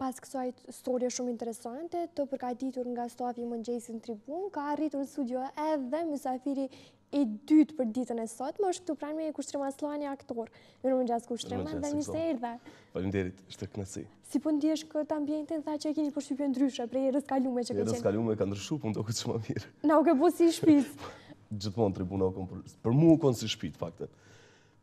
pas kësaj storie shumë interesante, të përgatitur nga stafi i mëngjesit në Tribunë, ka arritur në studio edhe mysafiri i dytë për ditën e sot, me, është këtu pranë meje Kushtrim Asllani aktor, mirëmëngjes Kushtrim, dhe mirë se erdhe. Faleminderit, është kënaqësi. Si po ndjen këtë ambientin, the që e keni përshtypje ndryshe, prej herës kalume që ke qenë. Herës kalume ka ndryshu, po m'doket shumë mirë. Na u ke bo si shpi. Gjithmonë Tribuna u për... Për mu u konë si shpi, fakt.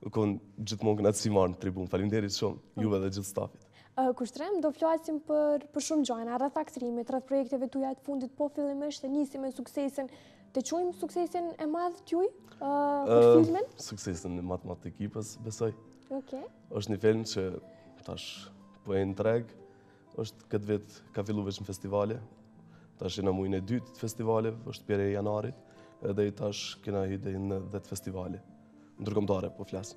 U konë gjithmonë kënaqësi me ardh në Tribunë. Faleminderit shumë, po. juve dhe gjithë stafit. Kushtrim, do flasim për, për shumë gjona, rreth aktrimit, rreth projekteve tuaja të fundit, po fillimisht ta nisim me suksesin. Ta qujmë suksesin e madh tuj për filmin? Suksesin e madh t'ekipës, besoj. Ok. është një film që tash po hin në treg, është këtë vit ka fillu me ec në festivale, tash jena n'mujin e dytë t'festivaleve, është prej janarit, edhe tash kena hi në dhetë festivale, ndërkombtare po flas.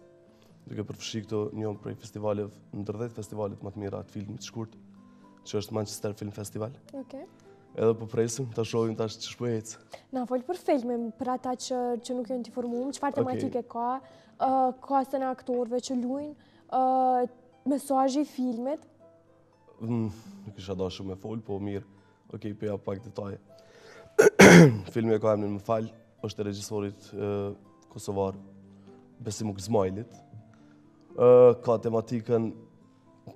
Duke përfshi këtu njënin prej festivaleve, në tridhjetë festivalet më të mira të filmit të shkurtë, që është Manchester Film Festival. Ok. Edhe po presim, ta shohim tash qysh po ec. Na fol për filmin, për ata që, që nuk janë të informuar, çfarë okay. tematikë ka, Kastën e aktorve që lujnë, mesazhi i filmit. Mm, nuk kisha dasht me folë, po mirë. Ok, qe po pak detaj. Filmi e ka emnin Më fal, është i regjisorit kosovar, Besim Ugzmajlit. Ka tematikën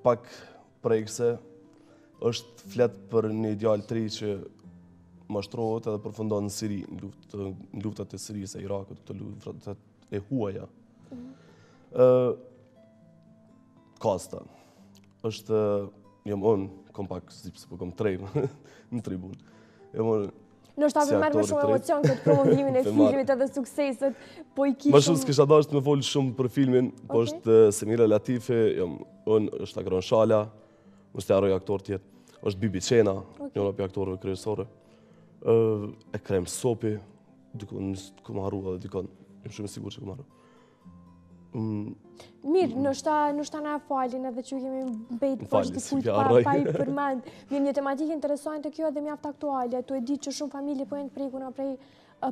pak prekse, është flet për një djalë të ri që mashtrohet edhe përfundon në Siri, në luftat e Sirisë e Irakut, këto luftat e huaja. Kasta, është, jam unë, kom pak sepse po kom tremë në tribunë. Jam unë, Ndoshta po merr me shumë emocion këtë promovimin e filmit edhe sukseset, po i ki shumë... Më shumë s'kisha dasht me folë shumë për filmin, po është Semira Latifi, jam unë, është Agron Shala, mos të harroj aktorët tjerë, është Bibi Qena, njëra prej aktoreve kryesore, Ekrem Sopi, Dikon, nëse kom harru edhe dikon, jam shumë sigurt që kom harru. Mm. Mirë, ndoshta, ndoshta na falin edhe që kemi mbet borxh dikujt pa, pa i përmend. Mirë, një tematikë interesante kjo edhe mjaft aktuale, tu e ditë që shumë familje po preken prej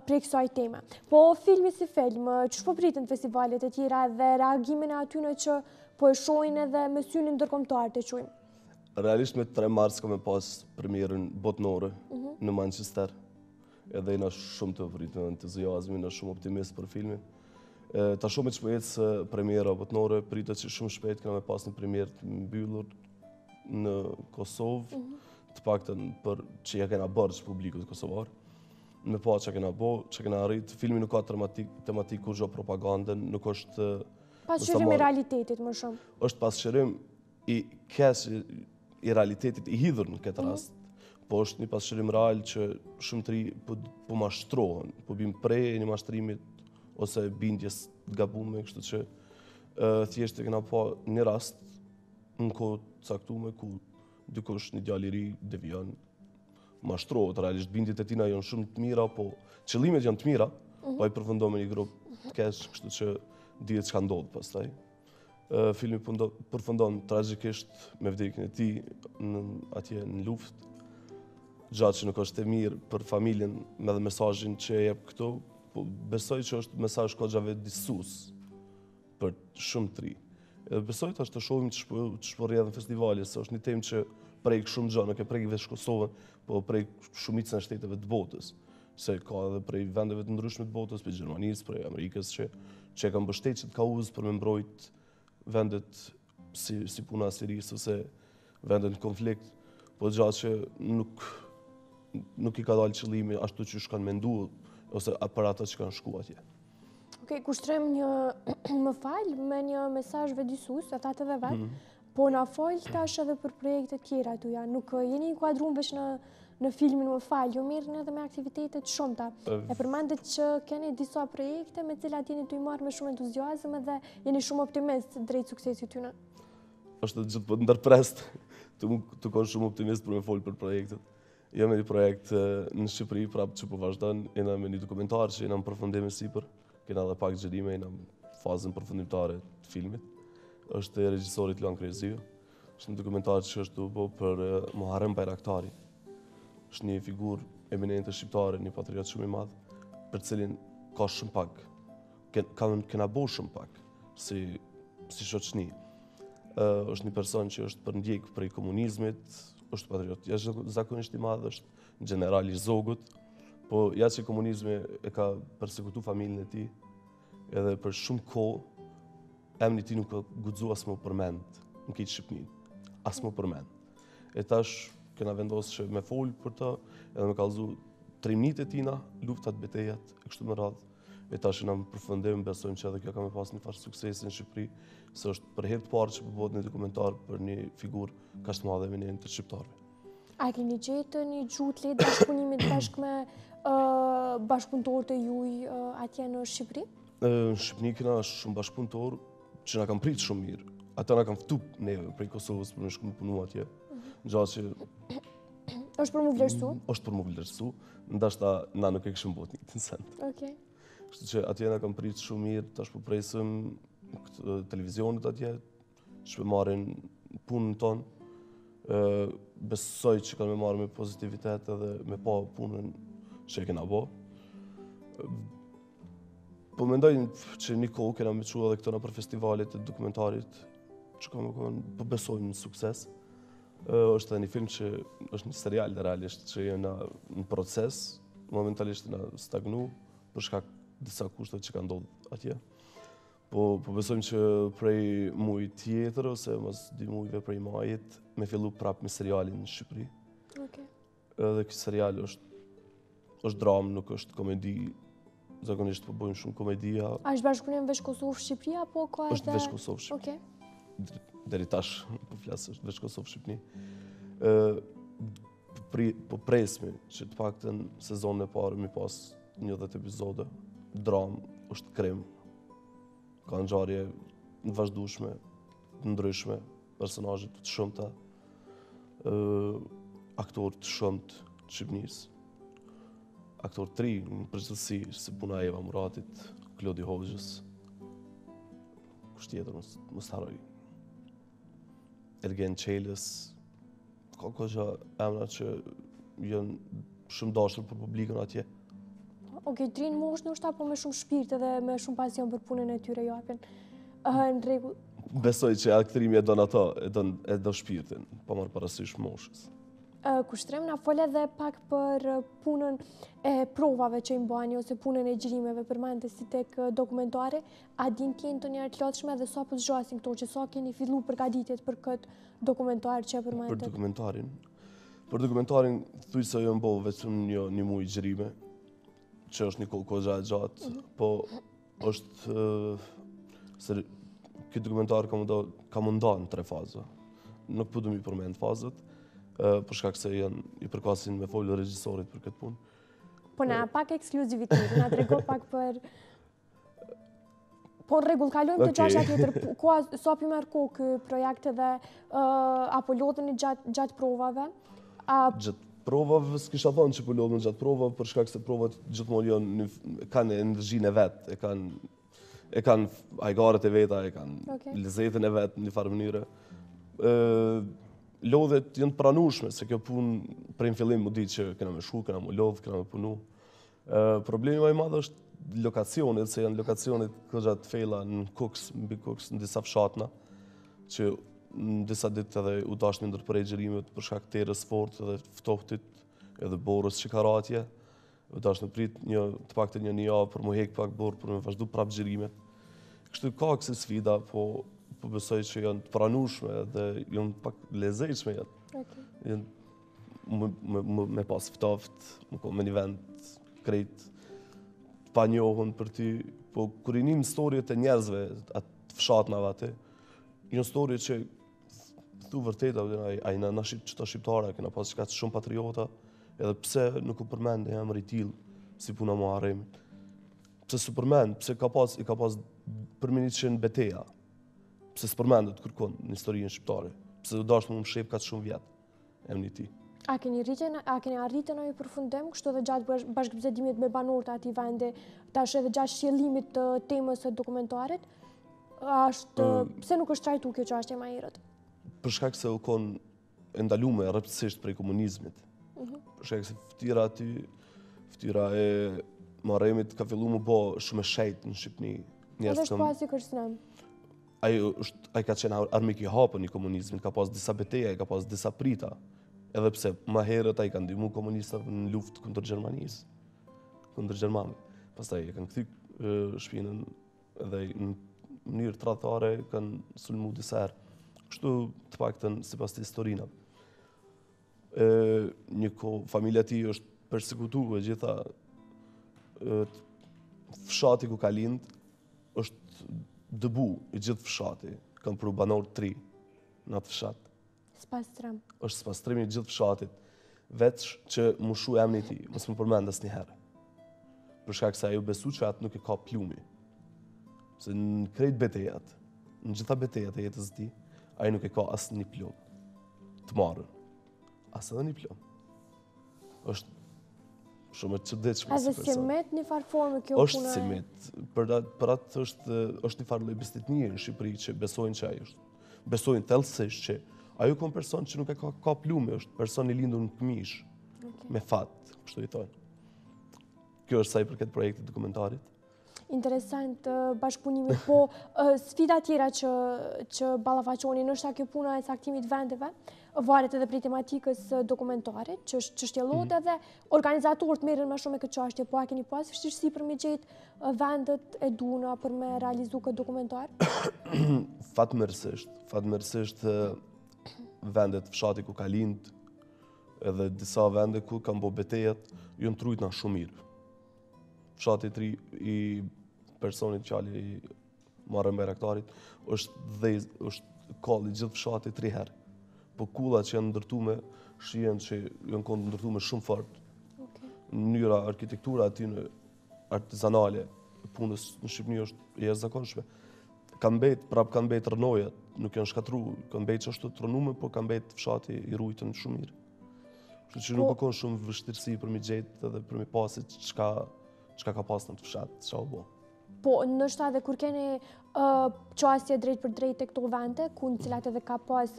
prej kësaj teme. Po filmi si film, qysh po pritet n'festivalet e tjera dhe reagimi e atyne që po e shohin edhe me synin ndërkombtar ta qujmë? Realisht me 3 mars ka me pas premierën botnore mhm. në Manchester. Edhe jena shumë të vërtetë entuziazmi, jena shumë optimist për filmin. Tash, meqë përveç premiera botërore, pritet që shumë shpejt kena me pas një premierë të mbyllur në Kosovë, mhm. të paktën borxh ja kena borxh publikut kosovar, me pa çka kena bo, çka kena mrri, filmi nuk ka tematikë kurrgjo propagande, nuk është... Pasqyrim i realitetit më shumë. është pasqyrim, i keq i realitetit i hidhur në këtë mhm. rast, po është një pasqyrim real që shumë të rinj po, po mashtrohen, po bim pre e një mashtrimit ose bindjes të gabume, kështu që uh, thjesht e kena kap një rast në kohë të caktume ku dikush një djalë i ri devijon mashtrohet, realisht bindjet e tina janë shumë të mira, po qëllimet janë të mira, mhm. po ai përfundon me një grup të keq, kështu që dihet çka ndodh pastaj. Filmi përfundon tragjikisht me vdekjen e tij në atje në luftë. Gja që nuk është e mirë për familjen edhe mesazhin që e jep këtu, po besoj që është mesazh koxha vetëdijsues për shumë të rinj. Edhe besoj tash të shohim qysh po rrjedhin festivalet, se është një temë që prek shumë gja, nuk e prek veç Kosovën, po prek shumicën e shteteve të botës. Se ka edhe prej vendeve të ndryshme të botës, prej Gjermanisë, prej Amerikës, që, që e kanë mbështet qet kauzë për me mbrojt vendet si, si puna e Sirisë, ose vendet në konflikt, po gja që nuk, nuk i ka dalë qëllimi ashtu qysh kanë mendu, ose për ata që kanë shku atje. Ok, Kushtrim, Më fal me një mesazh vetëdijsues, e thatë edhe vetë, mhm. Po na fol tash edhe për projekte tjera tuja, nuk eh, jeni inkuadrum veç në në filmin Më fal, ju mirreni edhe me aktivitete të shumta. E përmendët që keni disa projekte me cilat jeni tuj marrë me shumë entuziazëm edhe jeni shumë optimist drejt suksesit tyne? është të gjithë po ndërpres, tu, tu konë shumë optimist për me folë për projektet. Jam me një projekt në Shqipëri, prapë që po vazhdon, jena me një dokumentar që jena në përfundim e sipër. për Kena edhe pak xhirime, jena fazën përfundimtare të filmit. është i regjisorit Luan Kryeziu. është një dokumentar që është tu bo për Muharrem Bajraktari. është një figurë eminente shqiptare, një patriot shumë i madh, për cilin ka shumë pak. Kena bo shumë pak, si shoqni. është një person që është përndjek prej komunizmit, është patriot jashtëzakonisht i madh është Gjeneral i Zogut, po gja që komunizmi e ka persekutu familjen e tij, edhe për shumë kohë, emni i tij nuk ka guxu as m'u përmend në krejt Shqipninë, as m'u përmend. E tash, kena vendosë që me folë për të, edhe me kalzu trimnitë e tina, luftat, betejat, e kështu me radhë, e tash në përfundim, besojmë që edhe kjo ka me pas një farë suksesi në Shqipëri, se është për herë të parë që po bohet po një dokumentar për një figurë kaq të madhe eminente të shqiptarëve. A keni gjetë një gjuhë të lehtë bashkëpunimi bashkë me bashkëpunëtorët e juaj atje në Shqipëri? Në Shqipëni kena, është shumë bashkëpunëtor që na kanë pritë shumë mirë. Ata na kanë ftu neve prej Kosovës për me shku me punu atje. Mhm. Gja që... është për m'u vlerësu? Mm, është për m'u vlerësu, ndashta na nuk e kishim bo një të njëjtin send. Okej. Kështu që atje na kanë pritë shumë mirë, tash po presëm televizionet atje, Që me marrin punën tonë, besoj që kanë me marrë me pozitivitet edhe me pa punën që e kena bo. Po mendoj që në kohë kena me çu edhe këto nëpër festivalet e dokumentarit që kanë me kohen, po besoj në sukses. është edhe një film që është një serial dhe realisht që jem në, në proces, momentalisht na stagnu, për shkak disa kushte që ka ndodhë atje. Po, po besojmë që prej muajit tjetër, ose mas dy mujve prej majit, me fillu prap me serialin në Shqipëri. Okay. Edhe ky serial është, është dramë, nuk është komedi. Zakonisht po bëjmë shumë komedia. A është bashkëpunim veç Kosovë Shqipëri apo ka edhe Është veç Kosovë Shqipëri. Okej. Deri tash po flas është veç Kosovë Shqipëri. Ë Po presim që të paktën sezonin e parë m'i pas një dhetë epizode, dramë, është krim, ka ngjarje në vazhdimësi, të ndryshme, personazhe të shumta, aktor të shumtë t'Shqipnisë, aktorë t'ri, në përgjithësi, si puna Eva Muratit, Klodi Hoxhës, kush tjetër, mos ta harroj. Ergen Çelës, ka kështu emra që janë shumë dashur për publikun atje. Okej, t'rinj n'moshë janë, apo me shumë shpirt dhe me shumë pasion për punën e tyre, japin në regu... Besoj që aktrimi e do ata, e do shpirtin, pa marrë parasysh moshës. Kushtrim, na fol edhe pak për punën e provave që i mbani, ose punën e xhirimeve, përmende si tek dokumentari, A din të jenë nganjëherë të lodhshme dhe sa po zgjasin këto, qe sa keni fillu përgatitjet për këtë dokumentar që e për Për dokumentarin, për dokumentarin thujse jon bo vetëm një, një muj xhirime, që është një kohë mjaft e gjatë, mhm. po është uh, se ky dokumentar ka m'u nda, ka m'u nda në tre faza. Nuk po du m'i përmend fazët, uh, për shkak se janë i përkasin me folë regjisorit për këtë punë. Po, na jep pak ekskluzivitetin, na trego pak për Po në rregull, kalojmë te çashtja tjetër, ku a sa po ju merr kohë ky projekt edhe, a po lodheni gjatë provave? Gjatë provave, s'kisha thonë që po lodhemi gjatë provave, për shkak se provat gjithmonë janë, e kanë energjinë e vet, e kanë e kanë hajgaret e veta, e kanë lezetin e vet në njëfarë mënyre. Lodhjet janë të pranushme, se kjo punë prej në fillim u dit që kena me shku, kena m'u lodh, kena me punu. Problemi ma i madh është lokacionet, se janë lokacionet goxha të fella në Kukës, mbi Kukës, në disa fshatna, që në disa ditë edhe u dashtë me ndërpre xhirimet për shkak të erës së fortë edhe ftohtit edhe borës që ka ra atje, u dashtë me prit të paktën një javë për m'u hek pak borë për me vazhdu prap xhirimet. Kështu ka kësi sfida, po, po besoj që janë të pranushme dhe janë pak lezetshme janë. Okay. me pas ftoft, me kon në një vend krejt t'panjohun për ty, po kur i nim storjet e njerëzve, të fshatnave aty, janë storje që thu vërtet, a jena na shqip, këta shqiptarë, kena pas kaq shumë patriota, edhe pse nuk u përmend një njeri i tillë, si puna Muharrem, pse s'u përmend, pse ka pas, i ka pas përmbi njëqind beteja, pse s'përmendet kërkund në historinë shqiptare, pse u dashtë me u mshef kaq shumë vjetë. Emni i tij. A keni rritën, a keni arritë në një përfundim, kështu dhe gjatë bashkëbisedimit me banorët e atij vendi, tash edhe gjatë shtjellimit të temës së dokumentarit, ashtë, pse nuk është trajtu kjo çashtje ma herët? Për shkak se u konë e ndalume rreptësisht prej komunizmit, mhm. për shkak se ftyra e atij, ftyra e Muharremit ka fillu m'u bo shumë e shejt në Shqipni. Edhe është pa si kërcë Ai është, ai ka qenë armik i hapun i komunizmit, ka pas disa beteja, ka pas disa prita. Edhe pse ma herët ai ka ndihmu komunistat në luftë kundër Gjermanisë, kundër gjermanëve. Pastaj ia kanë kthy shpinën dhe në mënyrë tradhtare kanë sulmu disa herë. Kështu të paktën sipas të historinave. E një kohë, familja e tij është persekutu e gjitha e, fshati ku ka lind është dëbu i gjithë fshati. Kanë pru banorë t'ri në atë fshat. Spastrim. është spastrim i gjithë fshatit. Veç që m'u shu emni i tij, mos m'u përmend asnjëherë. Për shkak se ai u besu që atë nuk e kap plumi. Se në krejt betejat, në gjitha betejat e jetës tij, ai nuk e ka asnjë plum. të marrun. As edhe një plum. është shumë e çuditshme si person. Edhe si mit njëfarë forme kjo punë? është si mit. Për atë është, është njëfarë lloj bestytnie në Shqipëri që besojnë që ai është. Besojnë thellësisht që ai u kon person që nuk e ka, kap plumi, është person i lindur në këmishë, okay. me fat, kështu i thonë. Kjo është sa i përket projektit dokumentarit. Interesant bashkëpunimi, po sfida tjera që ballafaqoheni, është kjo puna e caktimit vendeve, varet edhe prej tematikës dokumentare, që shtjellohet mhm. edhe organizatorët merren ma shumë me këtë çashtje, po a keni pas vështirësi për me gjetë vendet e duhuna për me realizu këtë dokumentar? Fatmirësisht, fatmirësisht vendet fshati ku ka lindë, edhe disa vende ku kanë bo betejat, jonë t'rujtna shumë mirë. Fshati i tri i personit Çali Marr Bajraktarit, është dhe është kalli gjithë fshati tri herë. Po kullat që janë ndërtume, shihen që janë konë ndërtume shumë fort. Okay. Njëra arkitektura atyne artizanale, punës në Shqipëni është e zakonshme. Kanë mbetë, prapë kanë mbetë rrënojat, nuk janë shkatrru, kanë mbetë ashtu të rrënume, po ka mbetë fshati i rujtën shumë mirë. Kështu që nuk po- u konë shumë vështirësi për me i gjetë edhe për me i pa se çka, çka ka pas n'atë fshat, ça u bo. Po, ndoshta edhe kur keni uh, qasje drejtpërdrejt te këto vende, ku në cilat edhe ka pas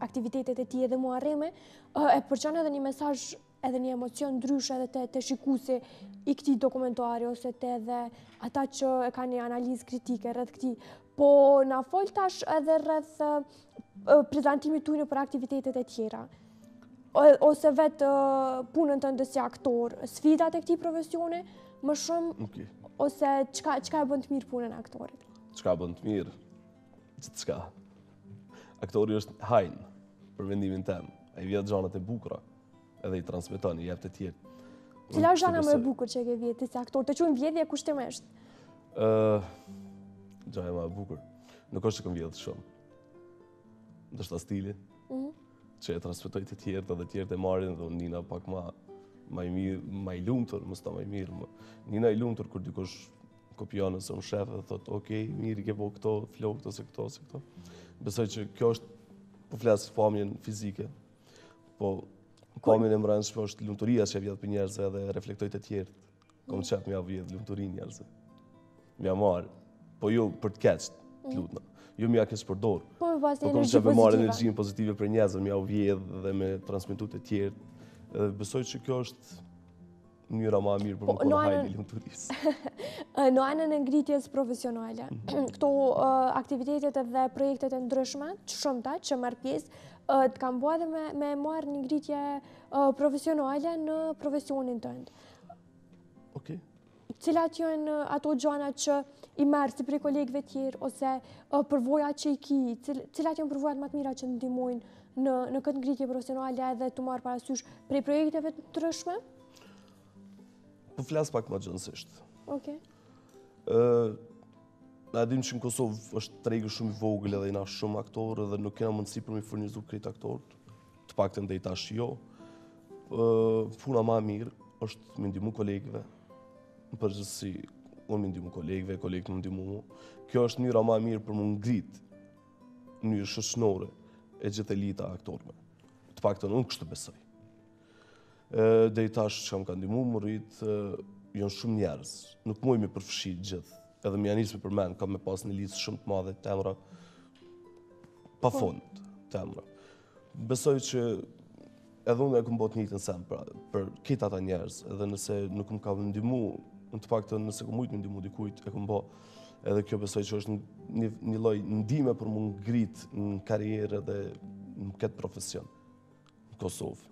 aktivitetet e tij edhe Muharremi, uh, e përçon edhe një mesazh edhe një emocion ndryshe edhe te, te shikusi i këtij dokumentari ose te edhe ata që e kanë një analizë kritike rreth këtij. Po, na fol tash edhe rreth prezantimit tuj nëpër aktivitetet e tjera, ose vetë punën tënde si aktor, sfidat e këtij profesioni, më shumë, ose çka e bën të mirë punën e aktorit? Çka e bën të mirë? Gjithçka. Aktori është hajn, për mendimin tem, ai vjedh gjanët e bukra. Edhe i transmiton, i jep te tjerët. Cila është gjana më e bukur që e ke vjedhë, si aktor, të quajmë vjedhje kushtimisht? Gjana më e bukur, nuk është që kom vjedhë shumë. Ndoshta stili, mhm. që e transmetoj te tjerët, dhe tjerët e marrin, dhe unë nihna pak ma ma i mirë, ma i lumtur, me s'tha ma i mirë, më. Nihna i lumtur, kur dikush kopjon ose më sheh dhe thotë, ok, mirë, ke bo këto, flokët-o, se këto, se këto. Besoj që kjo është, po flas pamjen fizike, Po, pamjen e mbrendshme po është lumturia që e vjedh prej njerëzve dhe reflektoj te tjertë. Kom qef me ja vjedhë lumturinë njerëzve. Me ja marrë, po jo për të keq, të mm. lutna. Jo me ja keqpërdorë. Po, po kom qef me marrë energjinë pozitive prej njerëzve, me ja vjedhë dhe me transmetu te tjertë. Besoj që kjo është Njëra ma e mira për po, me konë hajni i lumturisë. Në anën e ngritjes profesionale, mhm. këto aktivitetet dhe projektet e ndryshme, të shumta, që merr pjesë, të kanë ba edhe me marrë një ngritje profesionale në profesionin tënd. Ok. Cilat janë ato gjana që i merr si prej kolegëve tjerë, ose përvojat që i ki, cilat janë përvojat ma të mira që t'ndihmojnë në në këtë ngritje profesionale edhe tu marrë parasysh prej projekteve të ndryshme? Po flas pak ma gjënësisht. Okej. Ëh, na e dim që në Kosovë është tregu shumë i vogël edhe jena shumë aktorë dhe nuk kena mundësi për mi furnizu krejt aktorët. Të paktën deri tash jo. Ëh, puna ma e mirë është me i ndihmu kolegëve. Në përgjithësi, unë me i ndihmu kolegëve, kolegët me më ndihmu mu. Kjo është mënyra ma e mirë për m'u ngrit në mënyrë shoqnore e gjithë elita e aktorëve. Të paktën unë kështu besoj. Deri tash që më ka ndihmu me rrit, janë shumë njerëz. Nuk muj me i përfshi gjithë, edhe me ia nis me i përmend, kam me pas një listë shumë të madhe të emra, pa fund të emra. Besoj që edhe unë e kom bo të njëjtën sen pra, për krejt ata njerëz, edhe nëse nuk më kanë ndihmu, të paktën nëse kom mujt me i ndihmu dikujt, e kom bo, edhe kjo besoj që është një, një lloj ndihme për m'u ngrit në karrierë dhe në këtë profesion, në Kosovë.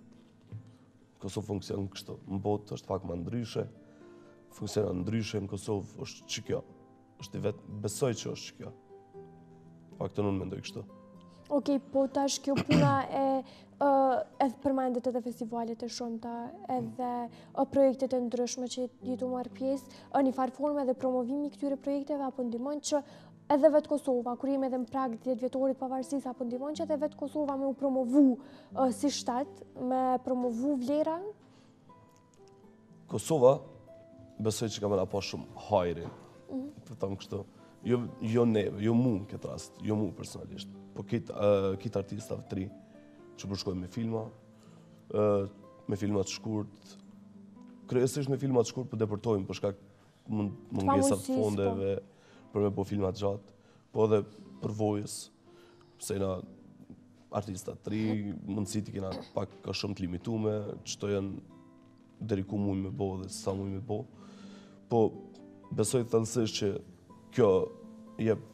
Në Kosovë funksionon kështu, në botë është pak ma ndryshe, funksionon ndryshe, në Kosovë është qekjo. Është i vetmi, besoj që është kjo. Paktën unë mendoj kështu. Ok, po tash kjo puna e edhe përmendet edhe festivalet e shumta, edhe projektet e ndryshme që je tu marrë pjesë, në njëfarë forme edhe promovimi i këtyre projekteve, a po ndihmon që edhe vetë Kosova, kur jemi edhe në prag 10 vjetorit të pavarësisë, a po ndihmon që edhe vetë Kosova me u promovu si shtet, me promovu vlera? Kosova, besoj që ka me na pa shumë hajrin, mhm. ta tham kështu, jo, jo neve, jo mu në këtë rast, jo mu personalisht, po krejt, krejt artistave të ri që po shkojmë me filma, me filma të shkurt, kryesisht me filma të shkurt po, po depërtojmë, për shkak mungesës fondeve, po, për me bo filma të gjatë, po edhe përvojës, se jena artista të ri, mundësitë i kena pak ka shumë të limitume, qëto janë deri ku mujnë me bo dhe sa mujnë me bo. Po, besoj thellësisht që kjo i jep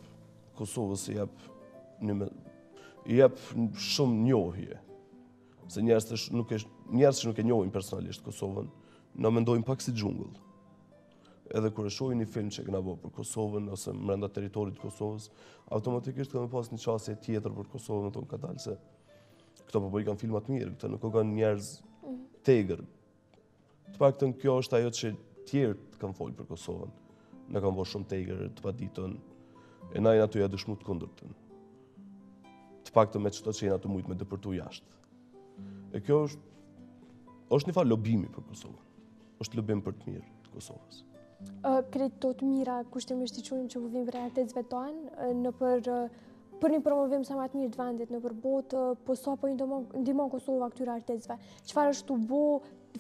Kosovës, i jep një me... i jep shumë njohje, Se njerëz që nuk e, njerëz që nuk e njohin personalisht Kosovën, na mendojnë pak si xhungëll. Edhe kur e shohin një film që e kena bo për Kosovën, ose mrenda territorit të Kosovës, automatikisht ka me pas një qasje tjetër për Kosovën, me thonë kadalë se këto po boj, po kanë filma të mirë, këta nuk kokan njerëz t'egër, Të paktën kjo është ajo që tjerët kanë folë për Kosovën. Na kanë bo shumë t'egër, të paditun, e na jena tu ja dëshmu të kundërtën. Të paktën me qëto që jena tu mujtë me depërtu jashtë. E kjo është, është njëfarë lobimi për Kosovën. është lobim për të mirë të Kosovës. Krejt këto të mira, kushtimisht t'i qujmë që vijnë prej artistëve tanë, nëpër për një promovim sa ma të mirë të vendit nëpër botë, po sa po i ndihmon Kosova këtyre artistëve. Çfarë është tu bo,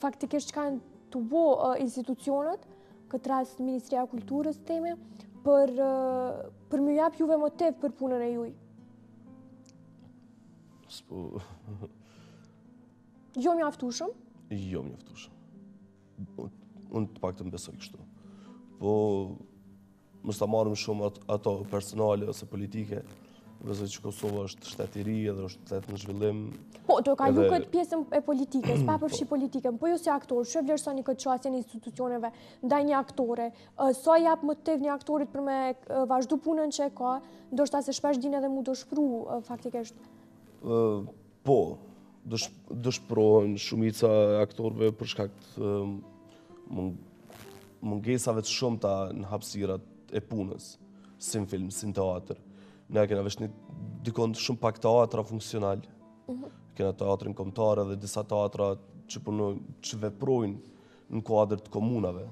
faktikisht çka janë tu bo institucionet, këtë rast Ministria e Kulturës t'themi, për, për me ju japë juve motiv për punën e juj? S'po... Jo mjaftushëm? Jo mjaftushëm. Unë të paktën besoj kështu. Po, Mos ta marrim shumë ato personale ose politike, besoj që Kosova është shtet i ri edhe është shtet në zhvillim. Po, tu kalu këtë pjesën e politikës, pa përfshi politikën, po ju si aktor, qysh e vlerësoni këtë qasjen e institucioneve, ndaj një aktori, sa i jap motiv një aktorit për me vazhdu punën që e ka, ndoshta se shpesh din edhe m'u dëshpru faktikisht? Po, dëshpërohen shumica e aktorëve për shkak të mungesave të shumta në hapësirat e punës, si në film, si në teatër. Na kena veç një, dikun shumë pak teatra funksional, mhm. kena teatrin kombëtar edhe disa teatra që, punojnë, që veprojnë në kuadër të komunave.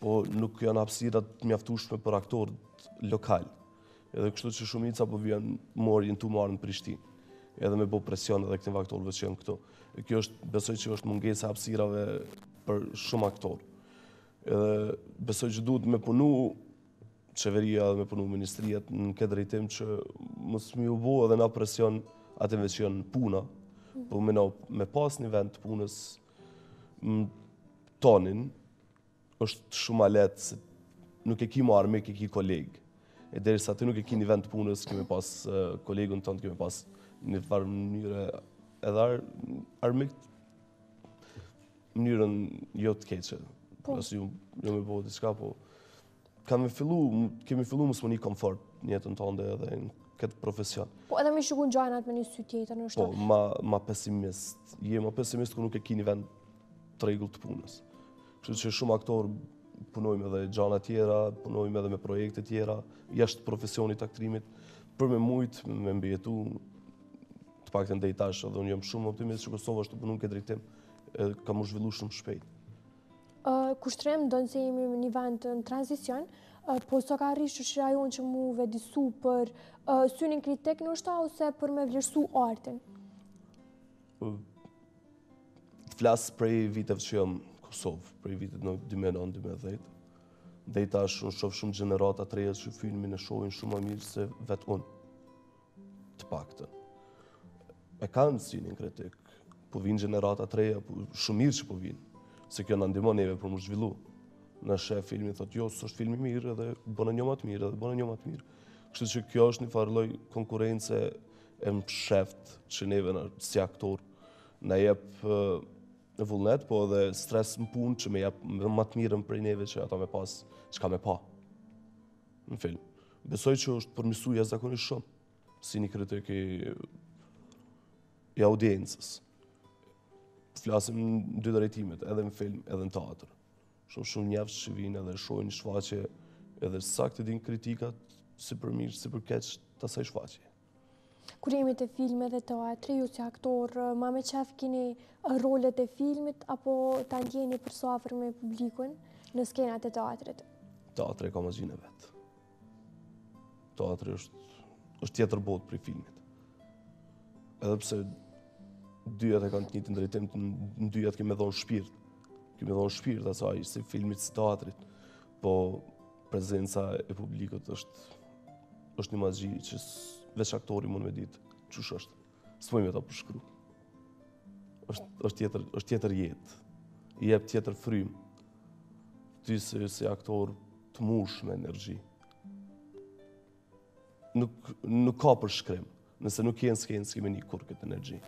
Po nuk janë hapësira t'mjaftushme për aktorët lokalë. Edhe kështu që shumica po vjen m'u orientu ma në Prishtinë. Edhe me bo presion edhe këtyre aktorëve që janë këtu. E kjo është, besoj që është mungesa e hapsirave për shumë aktorë. Edhe besoj që duhet me punu qeveria dhe me punu ministria në këtë drejtim që mos me u bo edhe na presion atyve që janë n'punë. Po me, me pas një vend të punës tonin, Është shumë ma lehtë se nuk e ki ma armik, e ki koleg. E derisa ti nuk e ki një vend të punës, ke me pas kolegun tënd, ke me pas n'njëfarë mënyre edhe ar, armik mënyrën jo të keqe. Po. Nëse jo, jo me bo diçka, po Ke me fillu, ke me fillu mos me ni komfort n'jetën tënde edhe në këtë profesion. Po edhe me i shiku gjanat me një sy tjetër ndoshta? Po, ma pesimist. Je ma pesimist kur nuk e ki një vend të rregullt të punës. Kështu që shumë aktorë punojmë edhe gjana tjera, punojmë edhe me projekte tjera, jashtë profesionit t'aktrimit, për me mujtë, me mbijetu, të paktën dej tash, edhe unë jam shumë optimist që Kosova është tu punu në këtë drejtim, ka m'u zhvillu shumë shpejt. kushtrim, ndonëse jemi një vend në tranzicion, po sa ka arrit shoqëria jonë që m'u vetëdijesu për synin kritik ndoshta ose për me vlerësu artin? Të flas prej viteve që jam Kosovë, prej vitit 2009-2010, deri tash unë shoh shumë gjenerata të reja që filmin e shohin shumë më mirë se vetë unë. Të paktën. E kanë synin kritik. Po vijnë gjenerata të reja, po shumë mirë që po vijnë. Se kjo na ndihmon neve për m'u zhvillu. Na sheh filmin, thot, jo, s'është film i mirë, edhe bënë një matë mirë, edhe bënë një matë mirë. Kështu që kjo është një farë lloj konkurence e mshehtë që neve si aktorë na jep vullnet, po edhe stres në punë që me jep më ma të mirën prej neve që ata me pas çka me pa. Në film. Besoj që është përmirësu jashtëzakonisht shumë, syni kritik i, i audiencës. Flasim në dy drejtimet, edhe në film, edhe në teatër. Shoh shumë njerëz që vijnë edhe shohin shfaqje, edhe saktë i dinë kritikat, si për mirë, si për keq, të asaj shfaqje. Kur jemi te filmi dhe teatri, ju si aktor, ma me qejf i kini rolet e filmit, apo ta ndjeni përsëafërmi publikun në skenat e teatrit? Teatri ka magjinë e vet. Teatri është, është tjetër botë prej filmit. Edhe pse dyjat e kanë të njëjtin drejtim, në dyjat kemi dhonë shpirt. Kemi dhonë shpirt asaj, si filmit, si teatrit. Po, Prezenca e publikut është është një magji që veç aktori mund me ditë qysh është. S'muj me ta përshkru. është, është, tjetër, është tjetër jetë. I jep tjetër frymë. Ty si, si aktor të mbush me energji. Nuk, nuk ka përshkrim. Nëse nuk je në skenë, s'ki me ni kurrë këtë energji.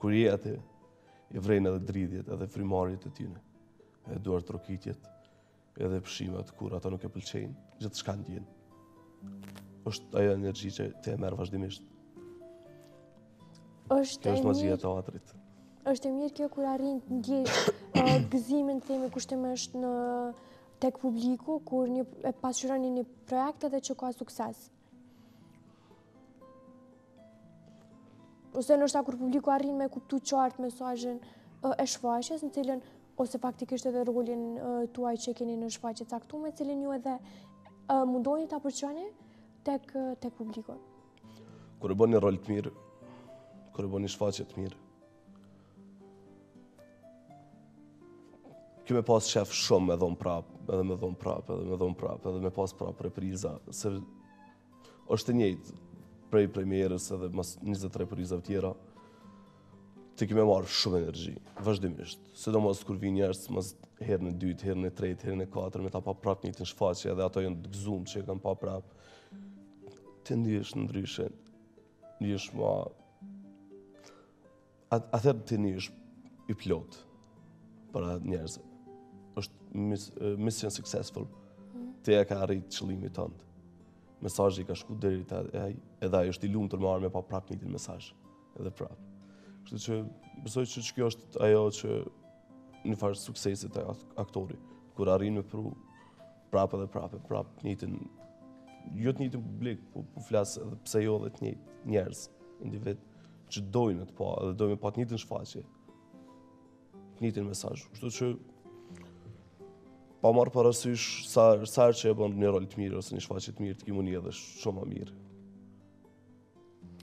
Kur je aty, i vren edhe dridhjet, edhe frymëmarrjet e tyne. E duartrokitjet. Edhe ofshamat, kur ato nuk e pëlqejnë, gjithçka ndjen. është ajo energji që të e merr vazhdimisht. është e mirë... Kjo është magjia e teatrit. është e mirë kjo kur arrin të ndjesh gëzimin të themi kushtimisht tek publiku, kur një, e pasqyroni një projekt edhe që ka sukses. Ose ndoshta kur publiku arrin me kuptu qartë mesazhin e shfaqjes, në cilën, ose faktikisht edhe rolin tuaj që keni në shfaqje të caktume, në cilën ju edhe mundoni ta përçoni tek publiku. Kur e bon një rol të mirë, kur e bon një shfaqje të mirë, Ke me pas qef shumë me dhonë prapë, edhe me dhonë prapë, edhe me dhonë prapë, edhe me pas prapë repriza, se është e njëjtë prej premierës edhe mas 23 repriza tjera, ti ki me marrë shumë energji, vazhdimisht, sidomos kur vijnë njerëz, mas herën e dytë, herën e tretë, herën e katërt, me ta pa prapë njëjtën shfaqje, edhe ata janë të gëzum që e kanë pa prapë, ti ndihesh ndryshe, Nihesh ma... Atëherë ti nihesh i plotë para njerëzve. është mission successful. Mm. Të ka arrit qëllimi tënd. Mesazhi ka shku deri te, edhe ai është i lumtur me ardhë me pa prapë njëjtin mesazh. Edhe prapë. Kështu që besoj që qikjo është ajo që një farë suksesi te aktori. Kur arrinë me pru, Prapë dhe prapë, prapë të njëjtin jo të njëjtin publik, po po flas edhe pse jo edhe të njëjtë njerëz, individë që dojnë me t'pa, edhe dojnë me pa të njëjtën shfaqje. Të njëjtin mesazh. Kështu që pa marrë parasysh sa herë që e bën një rol të mirë ose një shfaqje të mirë ti ki m'u ni edhe shumë më mirë.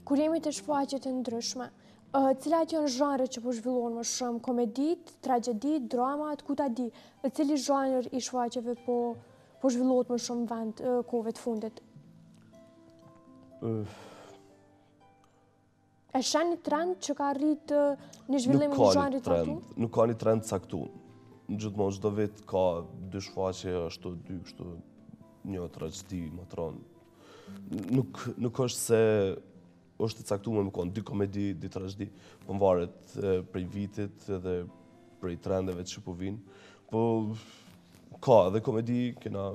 Kur jemi te shfaqjet e ndryshme, cilat janë zhanret që po zhvillohen më shumë, komeditë, tragjeditë, dramat, ku ta di, cili zhanër i shfaqjeve po, po zhvillohet më shumë në vend kohëve të fundit? E sheni një trend që ka rritje në zhvillimin e një zhanri të caktum? Nuk ka një trend të caktun. Gjithmonë çdo vit ka dy shfaqje, ashtu dy, kështu një tragjedi, me thonë. Nuk, nuk është se është e caktume me konë, dy komedi, dy tragjedi, po mvaret prej vitit edhe prej trendeve që po vijnë. Po, ka edhe komedi, kena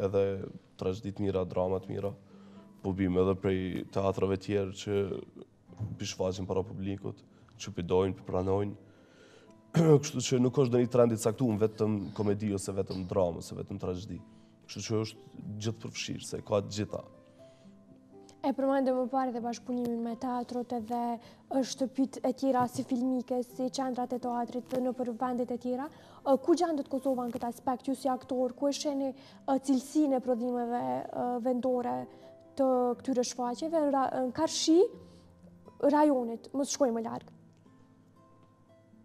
edhe tragjedi të mira, drama të mira, po bim edhe prej teatrave tjerë që P'i shfaqin para publikut, që p'i dojnë, p'i pranojnë. Kështu që nuk është ndonjë trend i caktun vetëm komedi ose vetëm dramë ose vetëm tragjedi. Kështu që është gjithëpërfshirëse, ka të gjitha. E përmende më parë edhe bashkëpunimin me teatrot edhe shtëpitë e tjera si filmike, si qendrat e teatrit nëpër vendet e tjera. Ku gjendet Kosova në këtë aspekt, ju si aktor, ku e sheni cilësinë e prodhimeve vendore të këtyre shfaqjeve në karshi rajonit, mos të shkoj më largë.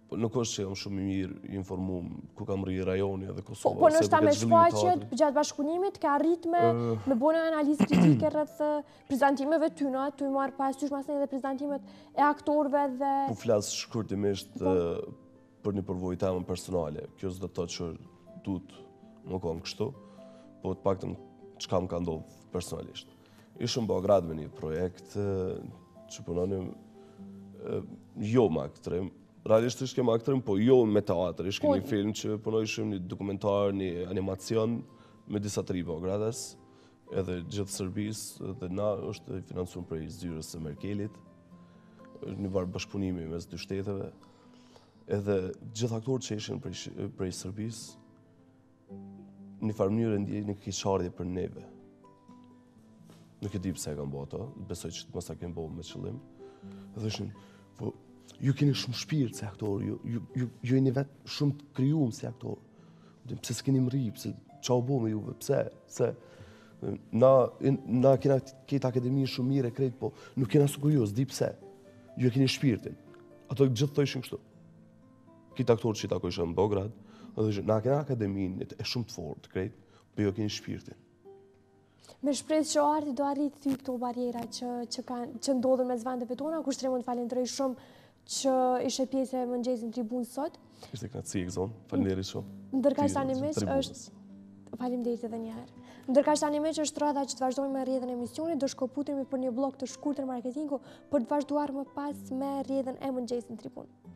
Po, nuk është që jam shumë i mirinformum ku ka mrri rajoni edhe Kosova. Po, po ndoshta me shfaqjet përgjatë bashkëpunimit, ke arrit me me bo një analizë kritike rreth prezentimeve të tyne aty, marrë parasysh masën edhe prezentimet e aktorëve dhe... Po flasë shkurtimisht po. Për një përvojë temen personale, kjo s'do të thotë që duhet me konë kështu, po të paktën çka m'ka ndodhë personalisht. Isha n'Beograd me një projekt që punonim jo me aktrim, realisht ish ke me aktrim, po jo me teatër, ish ke po një film që punojshim një dokumentar, një animacion me disa të rinj beogradas, edhe gjithë Serbisë, dhe na është financuar prej zyrës së Merkelit, njëfarë bashkëpunimi mes dy shteteve. Edhe gjithë aktorët që ishin prej, prej Serbisë, njëfarë mënyre ndjejshin një keqardhje për neve. Nuk e di pse e kam bo ato, besoj që të mos a kemë bo me qëllim. Edhe thojshin, po, ju keni shumë shpirt si aktorë, ju, ju, ju, ju jeni vetë shumë të krijum si aktorë. Pse s'keni mrri, pse, ça u bo me juve, pse, pse, na, na kena këtë akademi shumë mirë krejt, po nuk kena sukses, s'di pse, ju e keni shpirtin. Ato gjithë thojshin kështu. Këta aktorë që i takojsha në Beograd, dhe dhe na e kena akademinë shumë të fortë, krejt, por po ju e keni shpirtin. Me shpresë që arti do arrijë t'i thyejë këto barriera që, që, kanë, që ndodhen mes vendeve tona, Kushtrim të falënderoj shumë që ishe pjesë e Mëngjesi në Tribunë sot, Ishte kënaqësi, zonjë. Faleminderit shumë. Ndërkaq tanimë është... Faleminderit edhe njëherë. Ndërkaq tanimë është radha që të vazhdojmë me rrjedhën e emisionit, do shkëputemi për një bllok të shkurtër marketingu për të vazhduar më pas me rrjedhën e Mëngjesi në Tribunë.